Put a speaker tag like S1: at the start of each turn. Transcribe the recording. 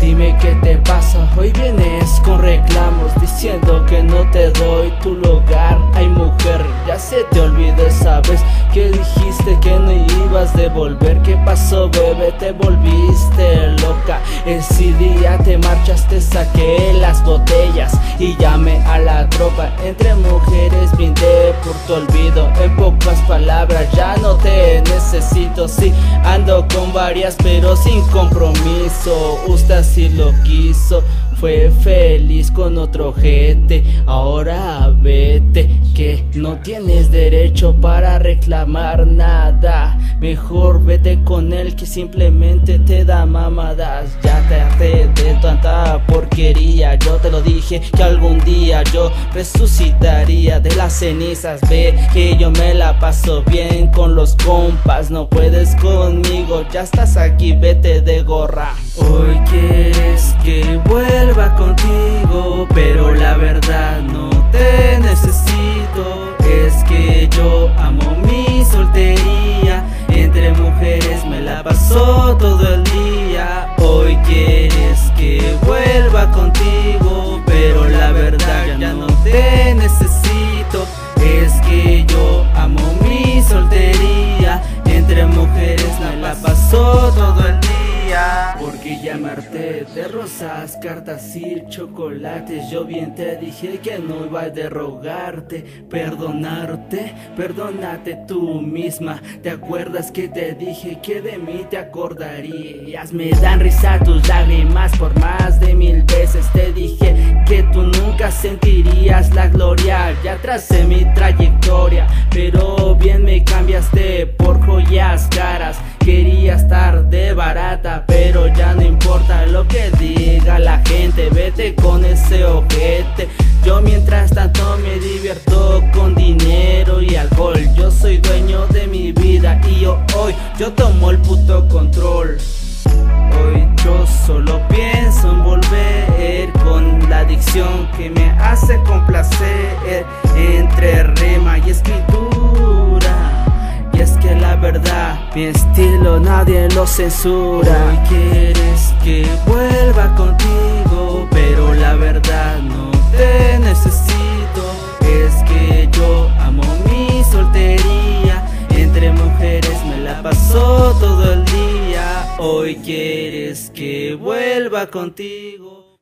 S1: Dime qué te pasa, hoy vienes con reclamos diciendo que no te doy tu lugar. Te olvidó esa vez que dijiste que no ibas a devolver. ¿Qué pasó bebé? Te volviste loca. Ese día te marchaste, saqué las botellas y llamé a la tropa. Entre mujeres brindé por tu olvido. En pocas palabras ya no te necesito. Sí, ando con varias pero sin compromiso. Usted si lo quiso. Fue feliz con otro gente, ahora vete, que no tienes derecho para reclamar nada. Mejor vete con él que simplemente te da mamadas. Ya te harté de tanta porquería. Yo te lo dije que algún día yo resucitaría de las cenizas. Ve que yo me la paso bien con los compas. No puedes conmigo, ya estás aquí, vete de gorra. Es que yo amo mi soltería, entre mujeres me la paso todo el día. Hoy quieres que vuelva contigo, pero la verdad ya no te necesito. Es que yo amo mi soltería, entre mujeres me la paso todo el día. Porque llamarte de rosas, cartas y chocolates. Yo bien te dije que no iba a derrogarte Perdonarte, perdónate tú misma. ¿Te acuerdas que te dije que de mí te acordarías? Me dan risa tus lágrimas por más de mil veces. Te dije que tú nunca sentirías la gloria Ya tracé mi trayectoria Pero Quería estar de barata, pero ya no importa lo que diga la gente. Vete con ese ojete. Yo mientras tanto me divierto con dinero y alcohol. Yo soy dueño de mi vida y yo hoy yo tomo el puto control. Mi estilo nadie lo censura. Hoy quieres que vuelva contigo, pero la verdad no te necesito. Es que yo amo mi soltería, entre mujeres me la paso todo el día. Hoy quieres que vuelva contigo.